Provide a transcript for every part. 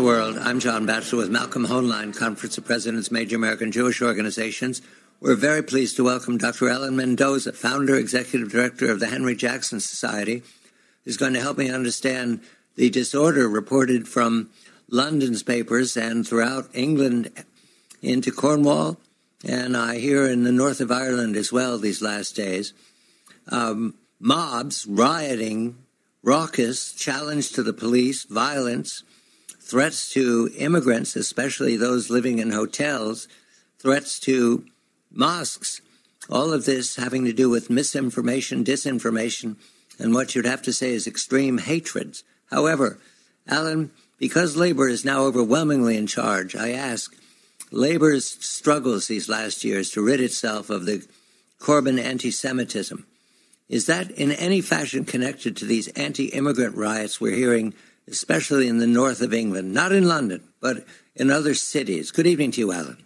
the world. I'm John Batchelor with Malcolm Hoenlein, Conference of Presidents, Major American Jewish Organizations. We're very pleased to welcome Dr. Alan Mendoza, founder, executive director of the Henry Jackson Society, who's going to help me understand the disorder reported from London's papers and throughout England into Cornwall, and I hear in the north of Ireland as well these last days. Um, mobs rioting, raucous, challenge to the police, violence, threats to immigrants, especially those living in hotels, threats to mosques, all of this having to do with misinformation, disinformation, and what you'd have to say is extreme hatreds. However, Alan, because labor is now overwhelmingly in charge, I ask labor's struggles these last years to rid itself of the Corbyn anti Semitism. Is that in any fashion connected to these anti immigrant riots we're hearing especially in the north of England, not in London, but in other cities. Good evening to you, Alan.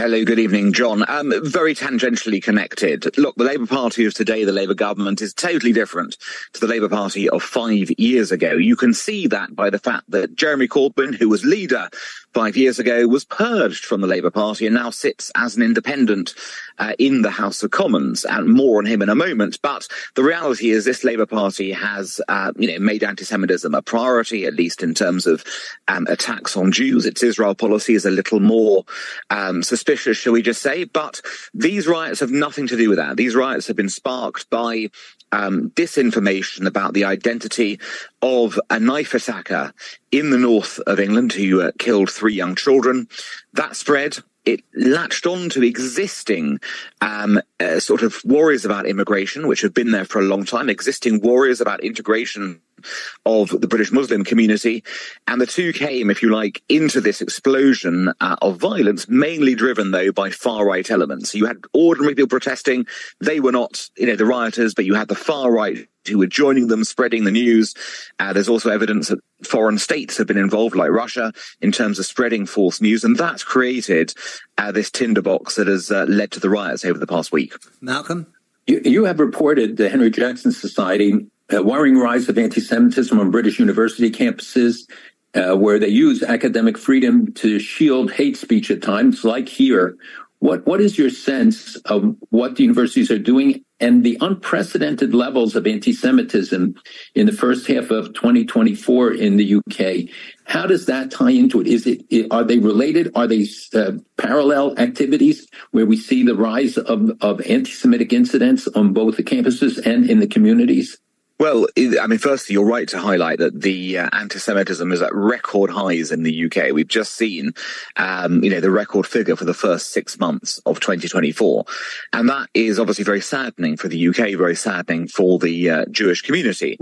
Hello, good evening, John. Um, very tangentially connected. Look, the Labour Party of today, the Labour government, is totally different to the Labour Party of five years ago. You can see that by the fact that Jeremy Corbyn, who was leader five years ago, was purged from the Labour Party and now sits as an independent uh, in the House of Commons. And more on him in a moment. But the reality is, this Labour Party has, uh, you know, made anti-Semitism a priority, at least in terms of um, attacks on Jews. Its Israel policy is a little more um, suspicious, shall we just say? But these riots have nothing to do with that. These riots have been sparked by um, disinformation about the identity of a knife attacker in the north of England who uh, killed three young children. That spread it latched on to existing um, uh, sort of worries about immigration, which have been there for a long time, existing worries about integration of the British Muslim community. And the two came, if you like, into this explosion uh, of violence, mainly driven, though, by far right elements. You had ordinary people protesting. They were not, you know, the rioters, but you had the far right who were joining them, spreading the news. Uh, there's also evidence that foreign states have been involved, like Russia, in terms of spreading false news, and that's created uh, this tinderbox that has uh, led to the riots over the past week. Malcolm, you, you have reported the Henry Jackson Society a worrying rise of anti-Semitism on British university campuses. Uh, where they use academic freedom to shield hate speech at times, like here. What what is your sense of what the universities are doing and the unprecedented levels of anti-Semitism in the first half of 2024 in the UK. How does that tie into it? Is it, are they related? Are they uh, parallel activities where we see the rise of, of anti-Semitic incidents on both the campuses and in the communities? Well, I mean, firstly, you're right to highlight that the uh, anti-Semitism is at record highs in the UK. We've just seen, um, you know, the record figure for the first six months of 2024, and that is obviously very saddening for the UK, very saddening for the uh, Jewish community.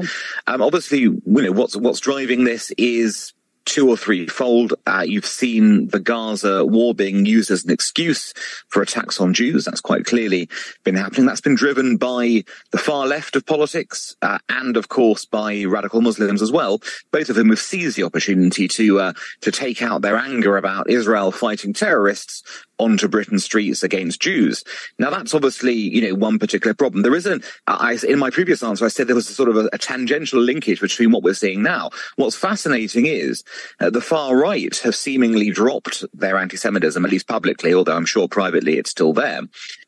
Um, obviously, you know, what's what's driving this is two or threefold. Uh, you've seen the Gaza war being used as an excuse for attacks on Jews. That's quite clearly been happening. That's been driven by the far left of politics uh, and, of course, by radical Muslims as well. Both of whom have seized the opportunity to uh, to take out their anger about Israel fighting terrorists onto Britain's streets against Jews. Now, that's obviously, you know, one particular problem. There isn't, I, in my previous answer, I said there was a sort of a, a tangential linkage between what we're seeing now. What's fascinating is uh, the far right have seemingly dropped their anti-Semitism, at least publicly, although I'm sure privately it's still there.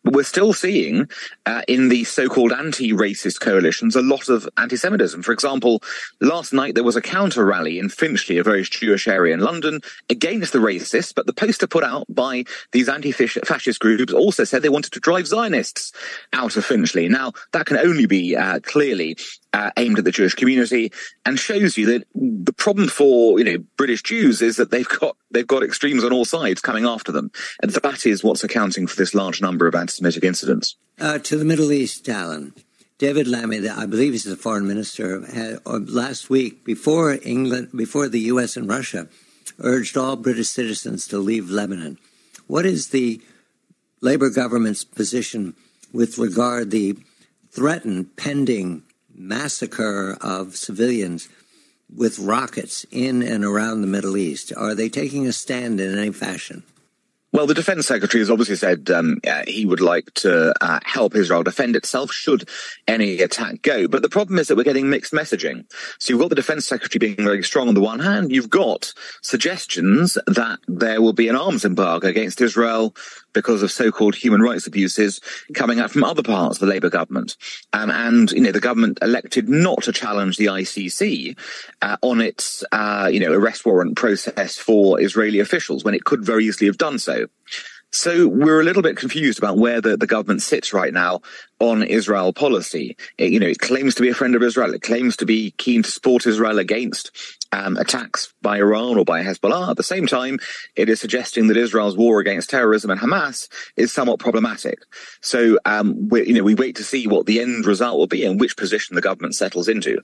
But we're still seeing uh, in the so-called anti-racist coalitions a lot of anti-Semitism. For example, last night there was a counter rally in Finchley, a very Jewish area in London, against the racists, but the poster put out by these anti-fascist groups also said they wanted to drive Zionists out of Finchley. Now, that can only be uh, clearly uh, aimed at the Jewish community and shows you that the problem for you know British Jews is that they've got they've got extremes on all sides coming after them, and that is what's accounting for this large number of anti-Semitic incidents. Uh, to the Middle East, Alan. David Lammy, I believe he's the foreign minister, uh, last week before England, before the U.S. and Russia urged all British citizens to leave Lebanon. What is the Labour government's position with regard the threatened pending massacre of civilians with rockets in and around the Middle East? Are they taking a stand in any fashion? Well, the defense secretary has obviously said um, uh, he would like to uh, help Israel defend itself should any attack go. But the problem is that we're getting mixed messaging. So you've got the defense secretary being very strong on the one hand. You've got suggestions that there will be an arms embargo against Israel because of so-called human rights abuses coming out from other parts of the Labour government. Um, and, you know, the government elected not to challenge the ICC uh, on its, uh, you know, arrest warrant process for Israeli officials when it could very easily have done so. So we're a little bit confused about where the, the government sits right now on Israel policy. It, you know, it claims to be a friend of Israel. It claims to be keen to support Israel against um, attacks by Iran or by Hezbollah. At the same time, it is suggesting that Israel's war against terrorism and Hamas is somewhat problematic. So, um, we, you know, we wait to see what the end result will be and which position the government settles into.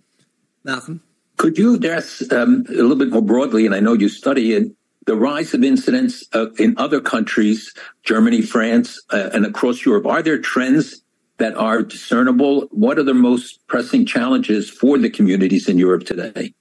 Malcolm? Could you address um, a little bit more broadly, and I know you study it, the rise of incidents uh, in other countries, Germany, France, uh, and across Europe? Are there trends that are discernible? What are the most pressing challenges for the communities in Europe today?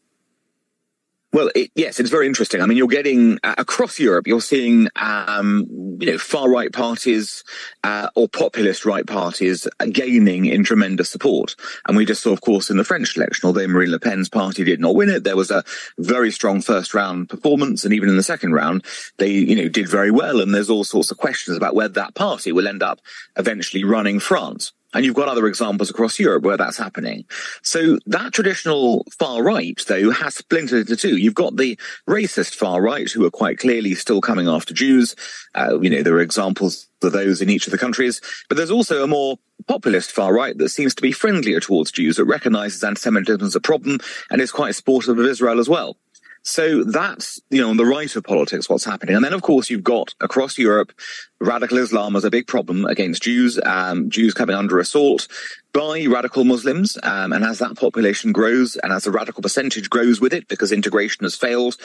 Well, it, yes, it's very interesting. I mean, you're getting uh, across Europe, you're seeing, um, you know, far right parties uh, or populist right parties gaining in tremendous support. And we just saw, of course, in the French election, although Marine Le Pen's party did not win it, there was a very strong first round performance. And even in the second round, they, you know, did very well. And there's all sorts of questions about whether that party will end up eventually running France. And you've got other examples across Europe where that's happening. So that traditional far right, though, has splintered into two. You've got the racist far right who are quite clearly still coming after Jews. Uh, you know, there are examples of those in each of the countries, but there's also a more populist far right that seems to be friendlier towards Jews, that recognizes anti-Semitism as a problem and is quite supportive of Israel as well. So that's, you know, on the right of politics, what's happening. And then, of course, you've got across Europe, radical Islam as a big problem against Jews, um, Jews coming under assault by radical Muslims. Um, and as that population grows and as the radical percentage grows with it, because integration has failed,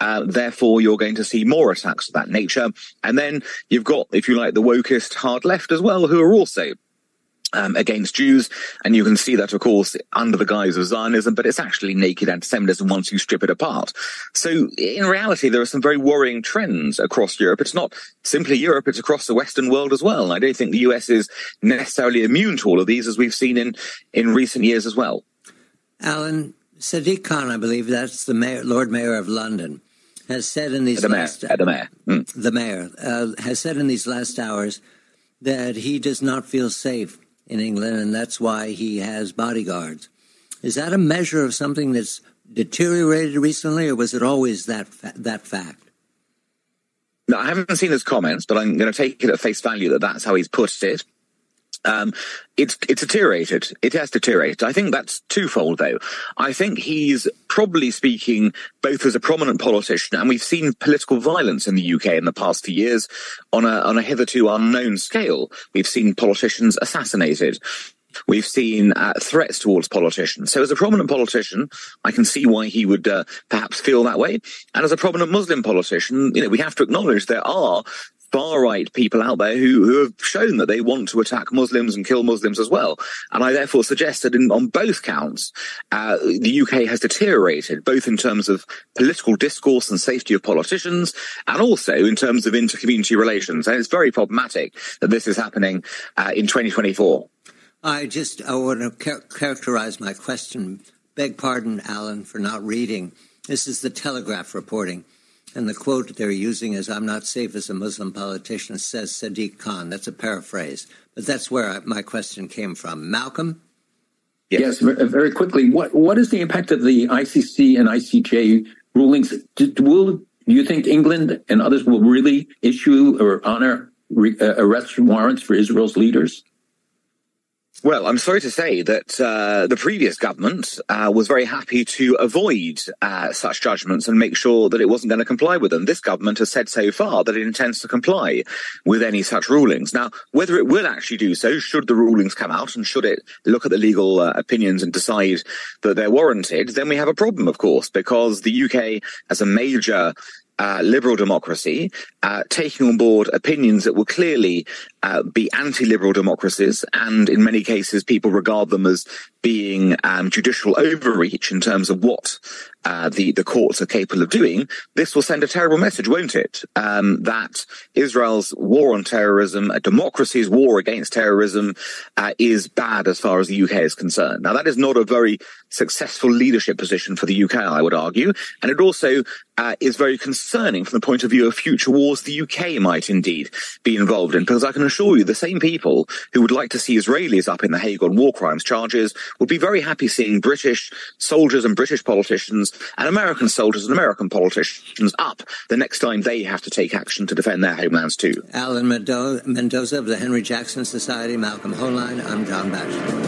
uh, therefore, you're going to see more attacks of that nature. And then you've got, if you like, the wokest hard left as well, who are also um, against Jews. And you can see that, of course, under the guise of Zionism, but it's actually naked anti-Semitism once you strip it apart. So in reality, there are some very worrying trends across Europe. It's not simply Europe, it's across the Western world as well. And I don't think the US is necessarily immune to all of these, as we've seen in, in recent years as well. Alan, Sadiq Khan, I believe that's the mayor, Lord Mayor of London, has said in these the last, mayor, the mayor, mm. the mayor uh, has said in these last hours that he does not feel safe in England, and that's why he has bodyguards. Is that a measure of something that's deteriorated recently, or was it always that fa- that fact? No, I haven't seen his comments, but I'm going to take it at face value that that's how he's put it. Um, it's it's deteriorated. It has deteriorated. I think that's twofold, though. I think he's probably speaking both as a prominent politician, and we've seen political violence in the UK in the past few years on a on a hitherto unknown scale. We've seen politicians assassinated. We've seen uh, threats towards politicians. So, as a prominent politician, I can see why he would uh, perhaps feel that way. And as a prominent Muslim politician, you know, we have to acknowledge there are far right people out there who, who have shown that they want to attack Muslims and kill Muslims as well. And I therefore suggest that in, on both counts, uh, the UK has deteriorated, both in terms of political discourse and safety of politicians, and also in terms of inter-community relations. And it's very problematic that this is happening uh, in 2024. I just I want to char- characterize my question. Beg pardon, Alan, for not reading. This is the Telegraph reporting. And the quote they're using is, I'm not safe as a Muslim politician, says Sadiq Khan. That's a paraphrase. But that's where I, my question came from. Malcolm? Yes, yes very quickly. What What is the impact of the ICC and ICJ rulings? Do, will, do you think England and others will really issue or honor re, uh, arrest warrants for Israel's leaders? Well, I'm sorry to say that uh, the previous government uh, was very happy to avoid uh, such judgments and make sure that it wasn't going to comply with them. This government has said so far that it intends to comply with any such rulings. Now, whether it will actually do so, should the rulings come out and should it look at the legal uh, opinions and decide that they're warranted, then we have a problem, of course, because the UK, as a major uh, liberal democracy, uh, taking on board opinions that will clearly uh, be anti-liberal democracies, and in many cases, people regard them as being um, judicial overreach in terms of what uh, the the courts are capable of doing, this will send a terrible message, won't it? Um, that Israel's war on terrorism, a democracy's war against terrorism, uh, is bad as far as the UK is concerned. Now, that is not a very successful leadership position for the UK, I would argue, and it also uh, is very concerning from the point of view of future wars the UK might indeed be involved in, because I can assure you the same people who would like to see Israelis up in the Hague on war crimes charges would be very happy seeing British soldiers and British politicians and American soldiers and American politicians up the next time they have to take action to defend their homelands too. Alan Mendoza of the Henry Jackson Society, Malcolm Hoenlein, I'm John Batchelor.